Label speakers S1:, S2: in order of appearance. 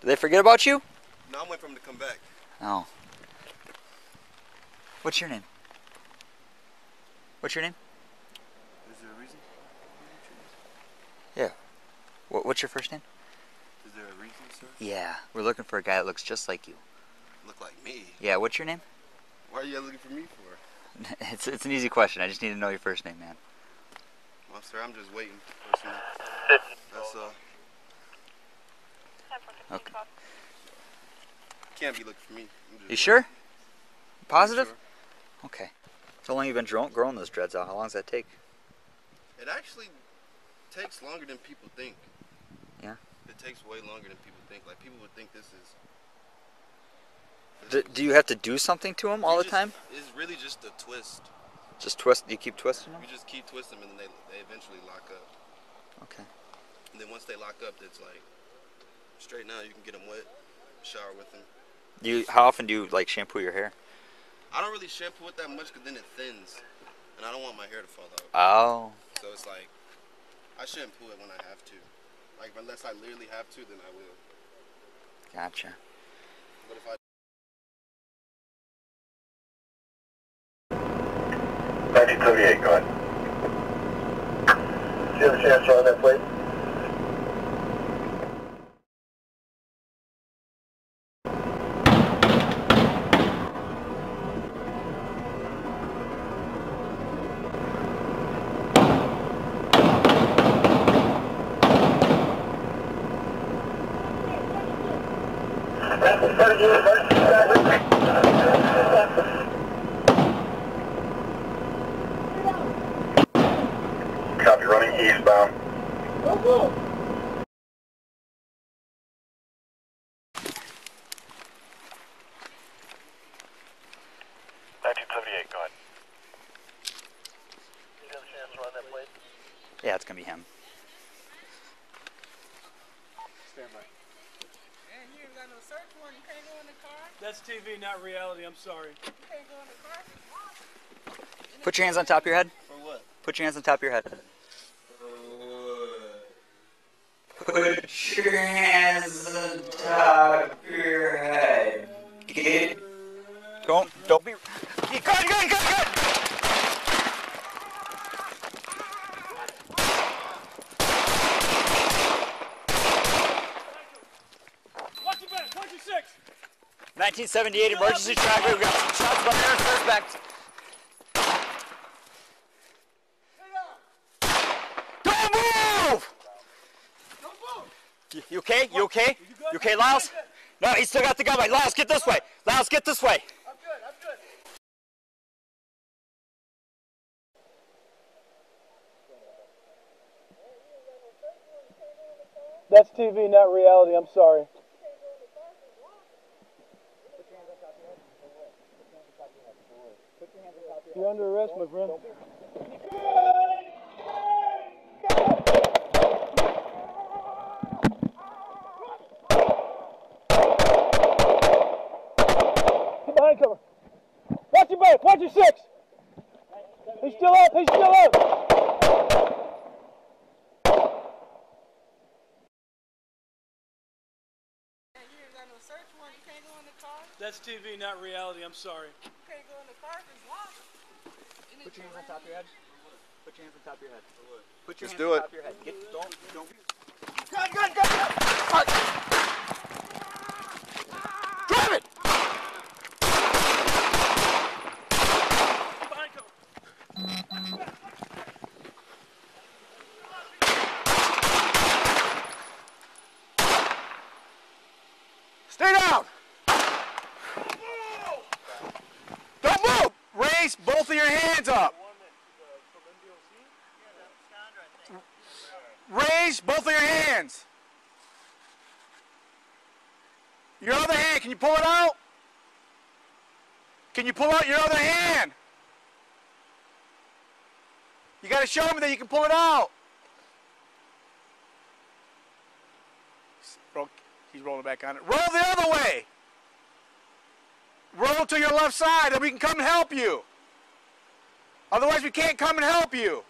S1: Did they forget about you?
S2: No, I'm waiting for him to come back.
S1: Oh. What's your name? What's your name?
S2: Is there a reason?
S1: Yeah. What, what's your first name?
S2: Is there a reason, sir?
S1: Yeah. We're looking for a guy that looks just like you.
S2: Look like me.
S1: Yeah. What's your name?
S2: Why are you looking for me for?
S1: it's it's an easy question. I just need to know your first name, man.
S2: Well, sir, I'm just waiting for some. That's uh.
S1: Okay.
S2: Can't be looking for me. Just
S1: You sure? Positive?
S2: Sure.
S1: Okay. How long you been growing those dreads out? How long does that take?
S2: It actually takes longer than people think.
S1: Yeah?
S2: It takes way longer than people think. Like people would think this is.
S1: Do, do you have to do something to them all
S2: You
S1: the
S2: just-
S1: time?
S2: It's really just a twist.
S1: Just twist. You keep twisting them.
S2: You just keep twisting them, and then they they eventually lock up.
S1: Okay.
S2: And then once they lock up, it's like straight now. You can get them wet, shower with them.
S1: You how often do you like shampoo your hair?
S2: I don't really shampoo it that much because then it thins, and I don't want my hair to fall out.
S1: Oh.
S2: So it's like I shampoo it when I have to. Like unless I literally have to, then I will.
S1: Gotcha.
S2: But if I
S3: 1938, go ahead. Do you have a chance to run that plate? Copy, running eastbound. Nineteen seventy-eight, go ahead. Do you have a chance to run that plate?
S1: Yeah, it's gonna be him.
S4: Stand by.
S5: Man, you ain't got no search warrant. You can't go in the car.
S4: That's TV, not reality. I'm sorry.
S5: You can't go in the car.
S1: Put your hands on top of your head.
S2: for what?
S1: Put your hands on top of your head. Put your hands on top of your head. Get. Don't don't be. Get, good, good, good, good.
S4: Watch your back. Watch your six.
S1: 1978 emergency tracker. We've got shots about air suspect. Don't move!
S4: Don't move.
S1: You, okay? You okay? You okay, Lyles? No, he still got the gun. Lyles, get this way. Lyles, get this way.
S4: I'm good. I'm good. That's TV, not reality. I'm sorry. You're under arrest, my friend. Get behind cover. Watch your back. Watch your six. He's still up. He's still up.
S5: Man, you ain't got no search warrant. You can't go in the car.
S4: That's TV, not reality. I'm sorry.
S5: You can't go in the car if it's locked.
S1: Put your hands on top of your head. Put your hands on top of your head. Put your
S2: Just
S1: hands
S2: do
S1: on
S2: it.
S1: top of your head. Get, don't, don't. Good, good, good, good. Fuck.
S6: Stay down. Don't move. Raise both of your hands up. Raise both of your hands. Your other hand, can you pull it out? Can you pull out your other hand? You got to show me that you can pull it out. He's rolling back on it. Roll the other way. Roll to your left side and we can come and help you. Otherwise, we can't come and help you.